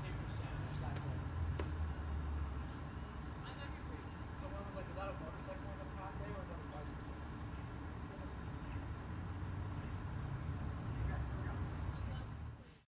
much.